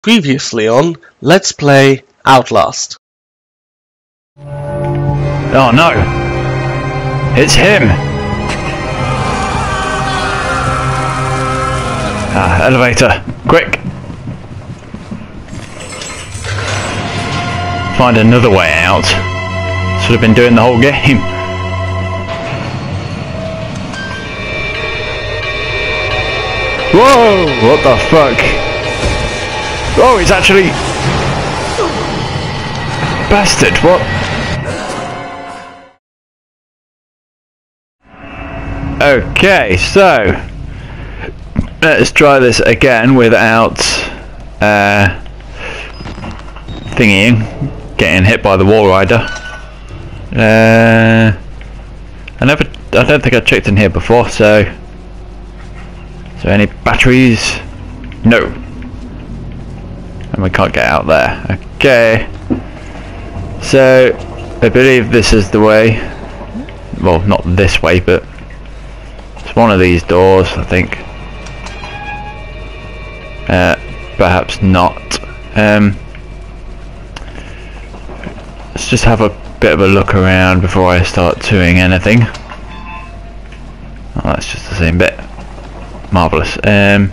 Previously on Let's Play Outlast. Oh no! It's him! Ah, elevator! Quick! Find another way out. Should have been doing the whole game. Whoa! What the fuck? Oh, it's actually... Bastard, what? Okay, so... Let's try this again without... Uh, getting hit by the Walrider. Uh, I never... I don't think I checked in here before, so... So any batteries? No. And we can't get out there. Okay. So, I believe this is the way. Well, not this way, but it's one of these doors, I think. Uh, perhaps not. Um, let's just have a bit of a look around before I start doing anything. Oh, that's just the same bit. Marvellous. Um,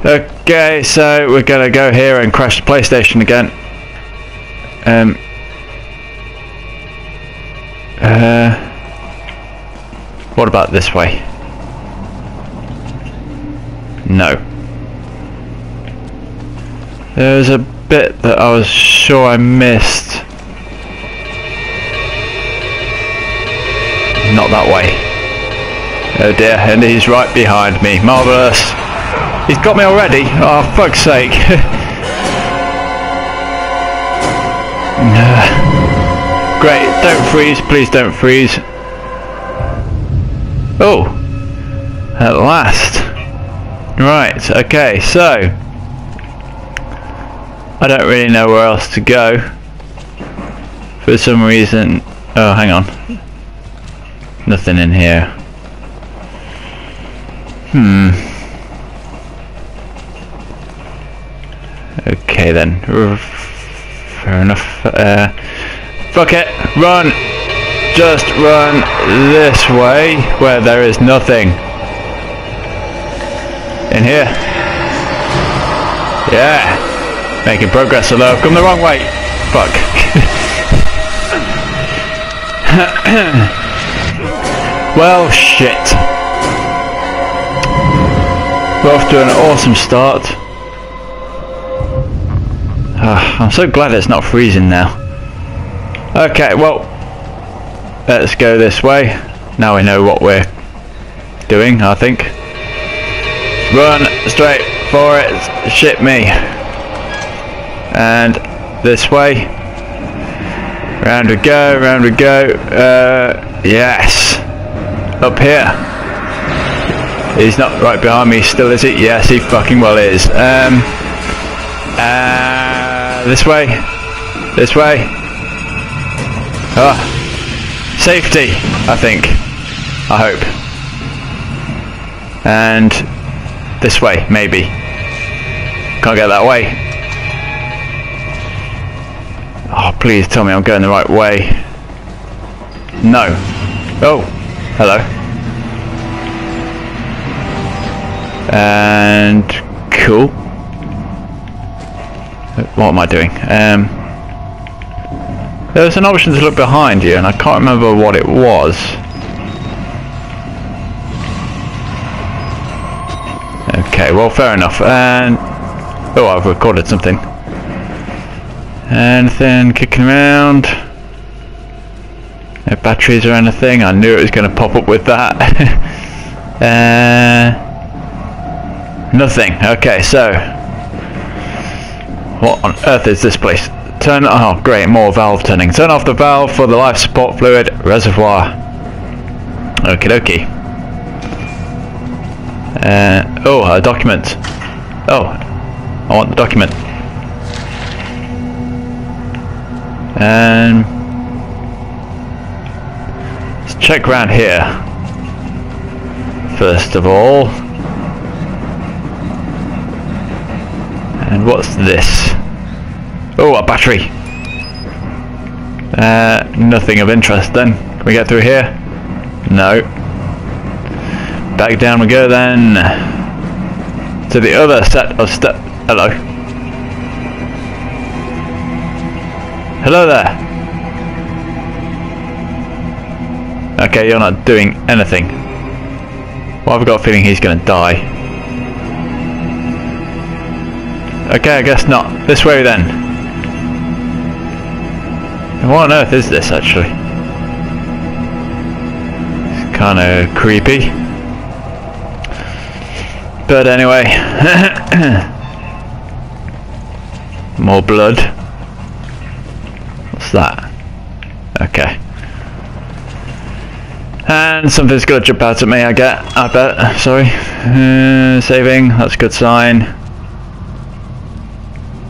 okay, so we're to go here and crash the PlayStation again. Um, uh, what about this way? No. There's a bit that I was sure I missed. Not that way. Oh dear, and he's right behind me. Marvellous. He's got me already. Oh, fuck's sake. Great, don't freeze, please don't freeze. Oh, at last. Right, okay, so. I don't really know where else to go. For some reason. Oh, hang on. Nothing in here. Hmm. Okay then. Fair enough. Uh, fuck it. Run. Just run this way where there is nothing. In here. Yeah. Making progress, although I've come the wrong way. Fuck. well, shit. We're off to an awesome start. Uh, I'm so glad it's not freezing now. Okay, well, let's go this way. Now we know what we're doing, I think. Run straight for it, ship me. And this way. Round we go, round we go. Uh, yes. Up here. He's not right behind me still, is he? Yes, he fucking well is. Um, uh, this way. This way. Ah. Safety, I think. I hope. And this way, maybe. Can't get that way. Oh, please tell me I'm going the right way. No. Oh, hello. and cool what am I doing? Um, there was an option to look behind you and I can't remember what it was. Okay well fair enough. And oh I've recorded something. Anything kicking around? No batteries or anything? I knew it was going to pop up with that. Uh, Nothing. Okay, so what on earth is this place? Turn. Oh, great, more valve turning. Turn off the valve for the life support fluid reservoir. Okie dokie. Uh, oh, a document. Oh, I want the document. And let's check around here. First of all. What's this? Oh, a battery. Uh, nothing of interest then. Can we get through here? No. Back down we go then. To the other set of step. Hello. Hello there. Okay, you're not doing anything. Well, I've got a feeling he's going to die. Okay, I guess not. This way then. What on earth is this actually? It's kind of creepy. But anyway. More blood. What's that? Okay. And something's gonna jump out at me, I get. I bet. Sorry. Uh, saving. That's a good sign.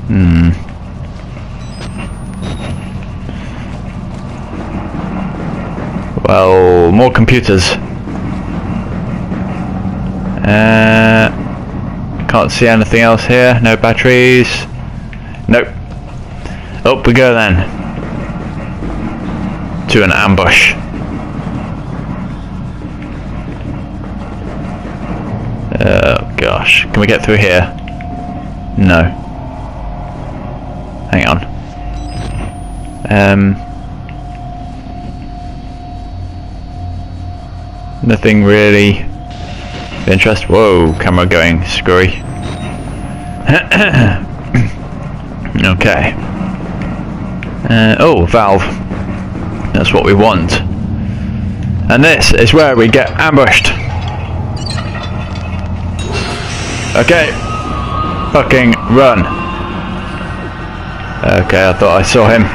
Hmm. Well, more computers. Uh, can't see anything else here. No batteries. Nope. Up we go then. To an ambush. Oh gosh. Can we get through here? No. Hang on. Um. Nothing really of interest. Whoa, camera going screwy. okay. Uh, oh, valve. That's what we want. And this is where we get ambushed. Okay. Fucking run. Okay, I thought I saw him.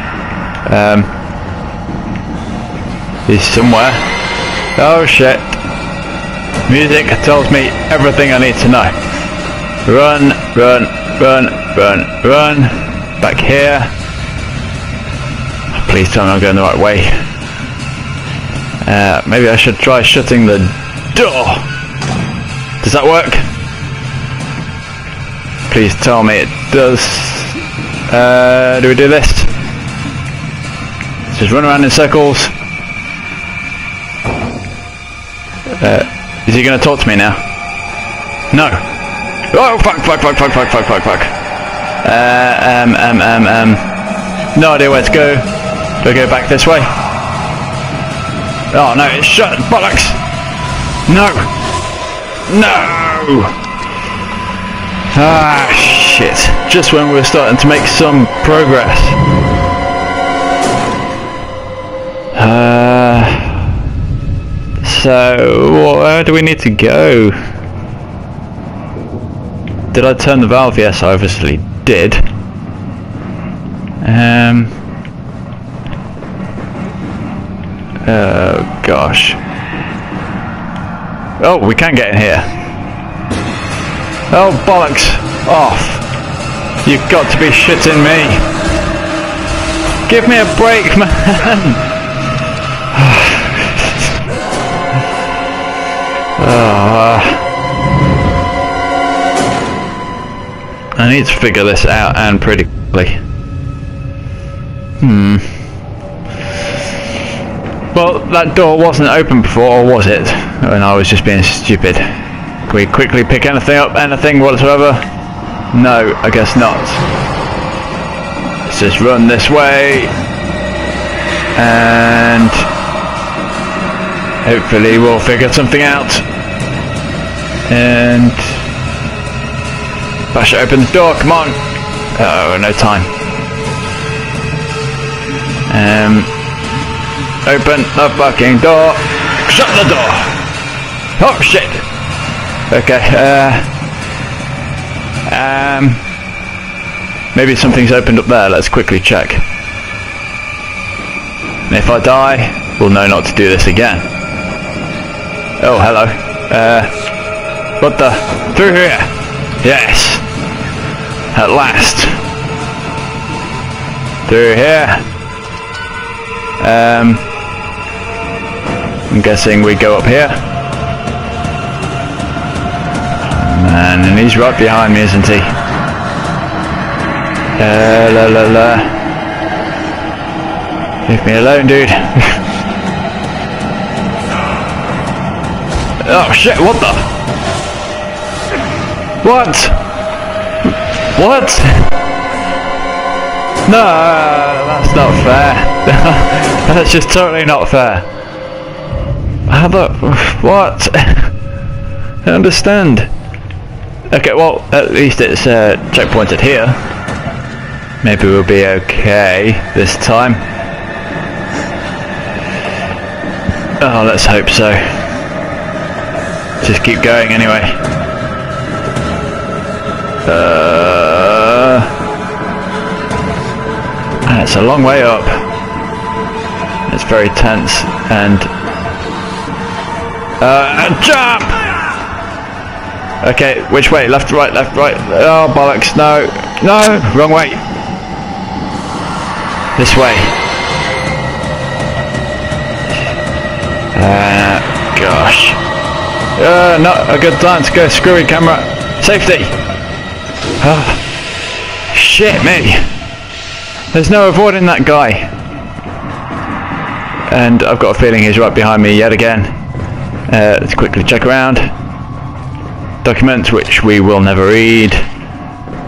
Um, he's somewhere. Oh shit. Music tells me everything I need to know. Run, run, run, run, run. Back here. Please tell me I'm going the right way. Uh, maybe I should try shutting the door. Does that work? Please tell me it does. Uh, do we do this? Just run around in circles. Uh, is he going to talk to me now? No. Oh fuck! Fuck! Fuck! Fuck! Fuck! Fuck! Fuck! Fuck! Uh, um, um, um, um. No idea where to go. Do I go back this way? Oh no! It's shut. Bollocks! No! No! Ah, shit. Just when we were starting to make some progress. Uh, so, where do we need to go? Did I turn the valve? Yes, I obviously did. Um. Oh, gosh. Oh, we can get in here. Oh, bollocks! Off! You've got to be shitting me! Give me a break, man! oh, I need to figure this out and pretty quickly. Hmm. Well, that door wasn't open before, or was it? And I was just being stupid. Can we quickly pick anything up, anything whatsoever? No, I guess not. Let's just run this way. And hopefully we'll figure something out. And bash it open the door, come on. Oh, no time. Um, open the fucking door. Shut the door. Oh shit. Okay, uh... Um... Maybe something's opened up there, let's quickly check. And if I die, we'll know not to do this again. Oh, hello. Uh... What the... Through here! Yes! At last! Through here! Um... I'm guessing we go up here. Man, and he's right behind me, isn't he? La la la. Leave me alone, dude. oh shit, what the? What? What? No, that's not fair. that's just totally not fair. How the... What? I understand. Okay, well, at least it's uh, checkpointed here. Maybe we'll be okay this time. Oh, let's hope so. Just keep going anyway. Uh, and it's a long way up. It's very tense and uh, and jump! Okay, which way? Left, right, left, right. Oh, bollocks. No. No. Wrong way. This way. Uh, gosh. Uh, not a good time to go screwy camera. Safety. Oh, shit me. There's no avoiding that guy. And I've got a feeling he's right behind me yet again. Uh, let's quickly check around documents which we will never read.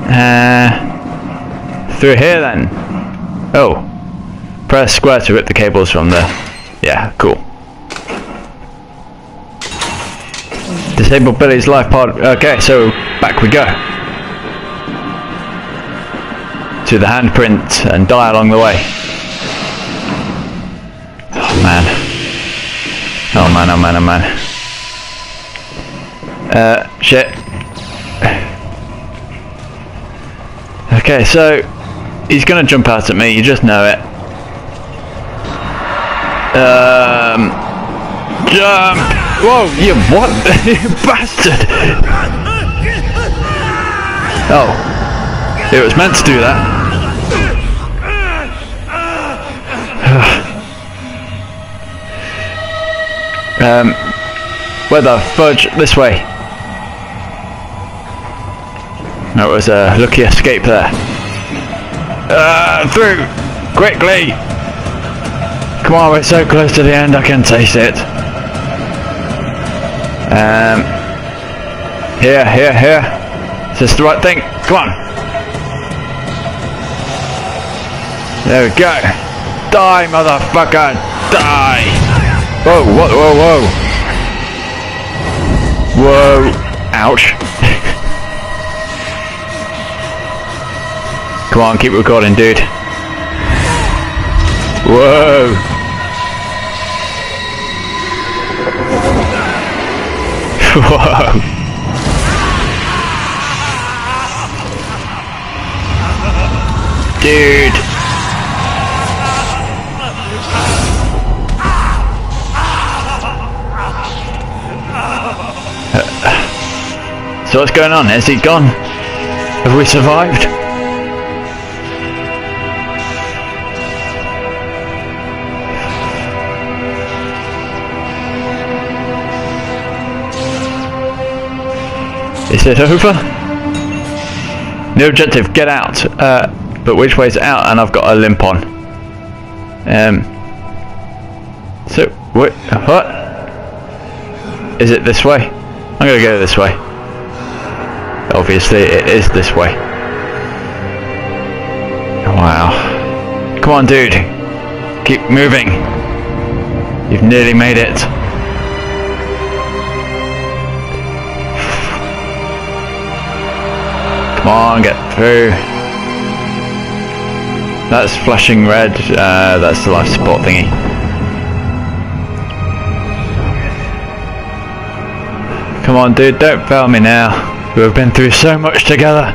Uh, through here then. Oh. Press square to rip the cables from the... Yeah, cool. Disable Billy's life pod. Okay, so back we go. To the handprint and die along the way. Oh man. Oh man, oh man, oh man. Uh, shit. Okay, so he's gonna jump out at me. You just know it. Um, jump! Whoa, you what? you bastard! Oh, it was meant to do that. um, where the fudge? This way. That was a lucky escape there. Uh, through! Quickly! Come on, we're so close to the end, I can taste it. Um, here, here, here. Is this the right thing? Come on! There we go. Die, motherfucker! Die! Whoa, whoa, whoa, whoa! Whoa! Ouch. Come on, keep recording, dude. Whoa! Whoa! Dude! So what's going on? Has he gone? Have we survived? Is it over? New objective, get out. Uh, but which way is out? And I've got a limp on. Um. So, what? What? Is it this way? I'm gonna go this way. Obviously, it is this way. Wow. Come on, dude. Keep moving. You've nearly made it. Come on, get through. That's flashing red. Uh, that's the life support thingy. Come on, dude, don't fail me now. We've been through so much together.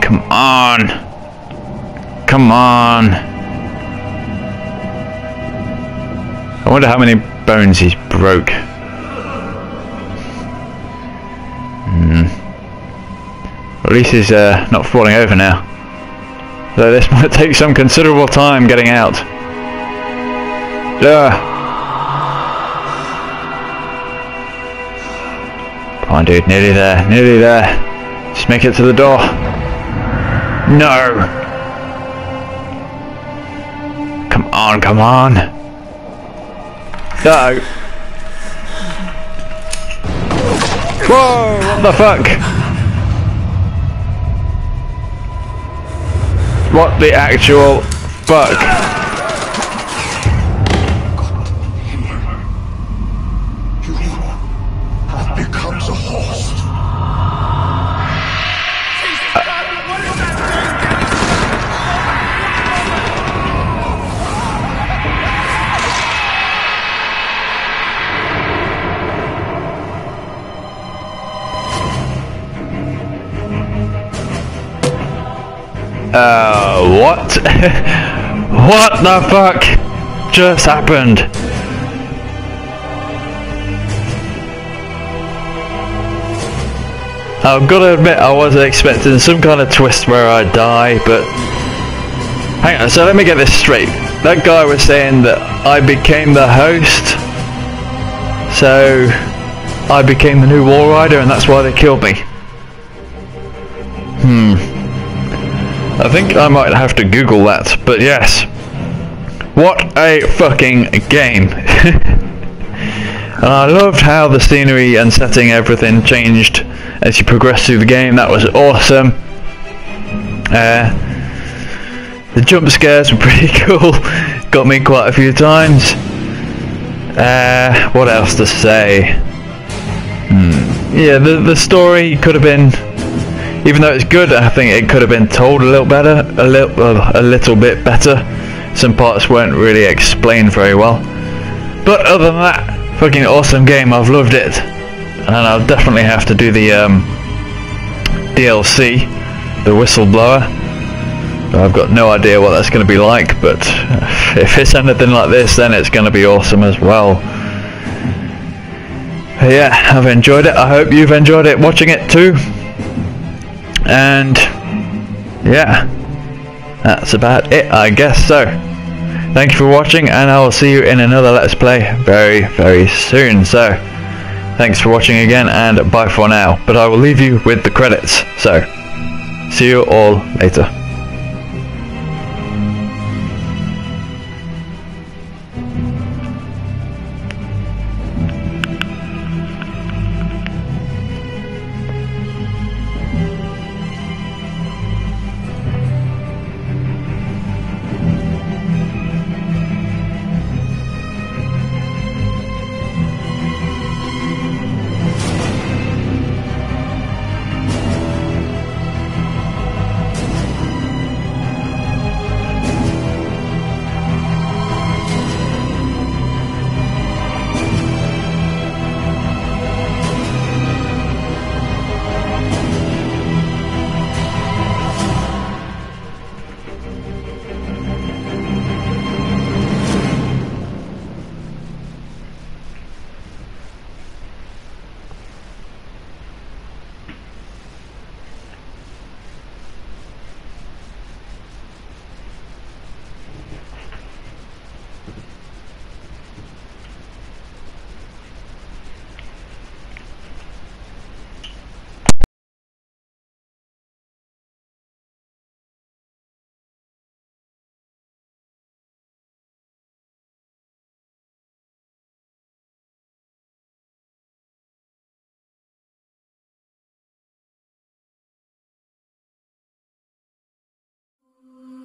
Come on. Come on. I wonder how many bones he's broke. At least he's uh, not falling over now. Though this might take some considerable time getting out. Yeah. Come on dude, nearly there, nearly there. Just make it to the door. No. Come on, come on. No. Whoa, what the fuck? What the actual fuck? What? what the fuck just happened? I've got to admit I wasn't expecting some kind of twist where I die, but... Hang on, so let me get this straight. That guy was saying that I became the host, so I became the new Walrider and that's why they killed me. Hmm. I think I might have to Google that, but yes. What a fucking game. and I loved how the scenery and setting everything changed as you progress through the game. That was awesome. Uh, the jump scares were pretty cool. Got me quite a few times. Uh, what else to say? Hmm. Yeah, the the story could have been, even though it's good, I think it could have been told a little better, a little uh, a little bit better. Some parts weren't really explained very well. But other than that, fucking awesome game. I've loved it and I'll definitely have to do the um, DLC, the whistleblower. I've got no idea what that's going to be like, but if it's anything like this, then it's going to be awesome as well. But yeah, I've enjoyed it. I hope you've enjoyed it watching it too. And yeah, that's about it, I guess so. Thank you for watching, and I will see you in another Let's Play very, very soon. So. Thanks for watching again and bye for now. But I will leave you with the credits. So, see you all later. Mm-hmm.